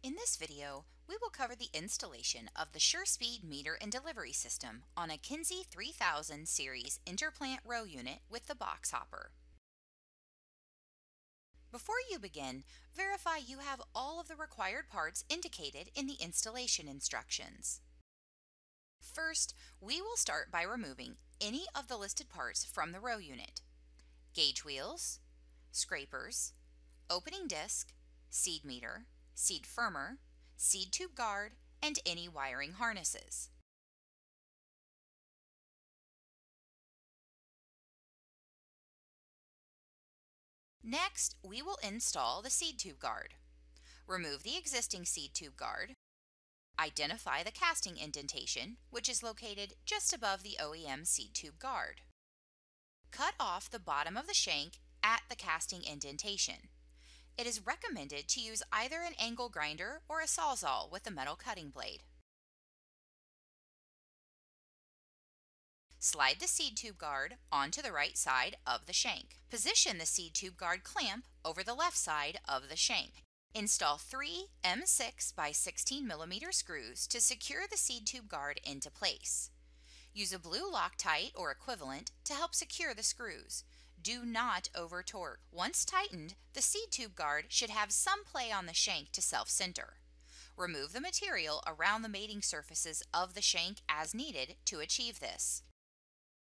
In this video, we will cover the installation of the SureSpeed meter and delivery system on a Kinze 3000 series interplant row unit with the box hopper. Before you begin, verify you have all of the required parts indicated in the installation instructions. First, we will start by removing any of the listed parts from the row unit. Gauge wheels, scrapers, opening disc, seed meter, seed firmer, seed tube guard, and any wiring harnesses. Next, we will install the seed tube guard. Remove the existing seed tube guard. Identify the casting indentation, which is located just above the OEM seed tube guard. Cut off the bottom of the shank at the casting indentation. It is recommended to use either an angle grinder or a sawzall with a metal cutting blade. Slide the seed tube guard onto the right side of the shank. Position the seed tube guard clamp over the left side of the shank. Install three M6 by 16 millimeter screws to secure the seed tube guard into place. Use a blue Loctite or equivalent to help secure the screws. Do not over torque. Once tightened, the seed tube guard should have some play on the shank to self-center. Remove the material around the mating surfaces of the shank as needed to achieve this.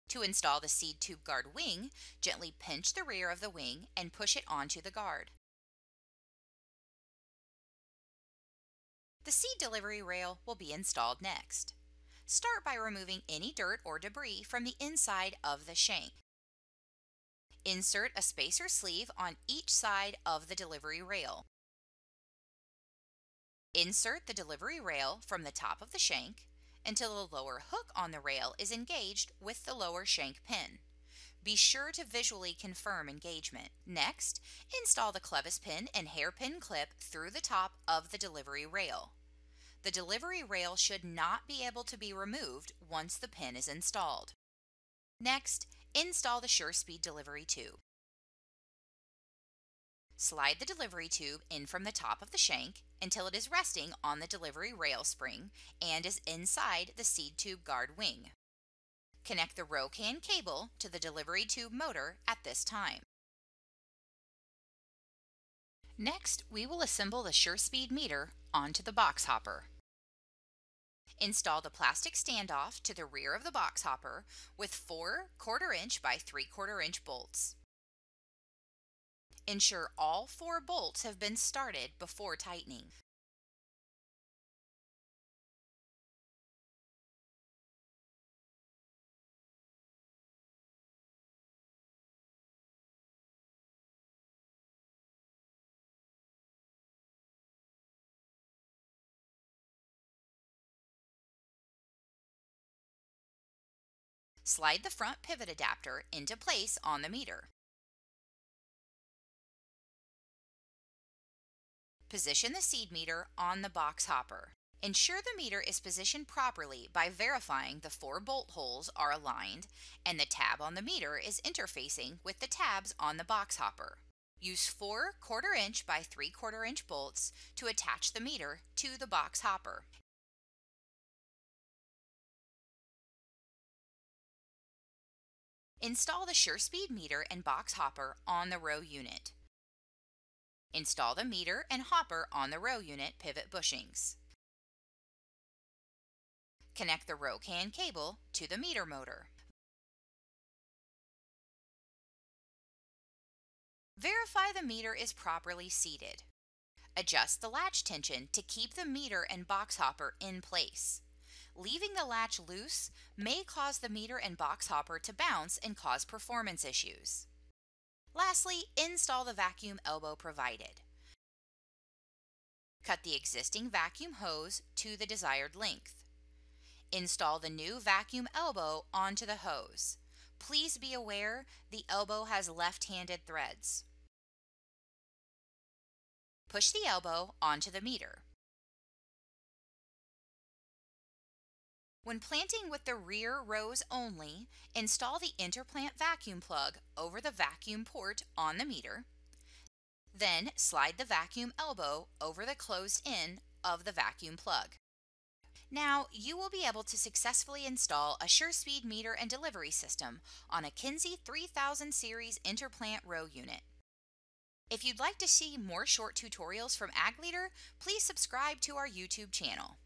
To install the seed tube guard wing, gently pinch the rear of the wing and push it onto the guard. The seed delivery rail will be installed next. Start by removing any dirt or debris from the inside of the shank. Insert a spacer sleeve on each side of the delivery rail. Insert the delivery rail from the top of the shank until the lower hook on the rail is engaged with the lower shank pin. Be sure to visually confirm engagement. Next, install the clevis pin and hairpin clip through the top of the delivery rail. The delivery rail should not be able to be removed once the pin is installed. Next, Install the SureSpeed delivery tube. Slide the delivery tube in from the top of the shank until it is resting on the delivery rail spring and is inside the seed tube guard wing. Connect the ROCAN cable to the delivery tube motor at this time. Next, we will assemble the SureSpeed meter onto the box hopper. Install the plastic standoff to the rear of the box hopper with four quarter inch by three quarter inch bolts. Ensure all four bolts have been started before tightening. Slide the front pivot adapter into place on the meter. Position the seed meter on the box hopper. Ensure the meter is positioned properly by verifying the four bolt holes are aligned and the tab on the meter is interfacing with the tabs on the box hopper. Use four quarter inch by three quarter inch bolts to attach the meter to the box hopper. Install the SureSpeed meter and box hopper on the row unit. Install the meter and hopper on the row unit pivot bushings. Connect the ROCAN cable to the meter motor. Verify the meter is properly seated. Adjust the latch tension to keep the meter and box hopper in place. Leaving the latch loose may cause the meter and box hopper to bounce and cause performance issues. Lastly, install the vacuum elbow provided. Cut the existing vacuum hose to the desired length. Install the new vacuum elbow onto the hose. Please be aware the elbow has left-handed threads. Push the elbow onto the meter. When planting with the rear rows only, install the interplant vacuum plug over the vacuum port on the meter. Then slide the vacuum elbow over the closed end of the vacuum plug. Now you will be able to successfully install a SureSpeed meter and delivery system on a Kinze 3000 series interplant row unit. If you'd like to see more short tutorials from AgLeader, please subscribe to our YouTube channel.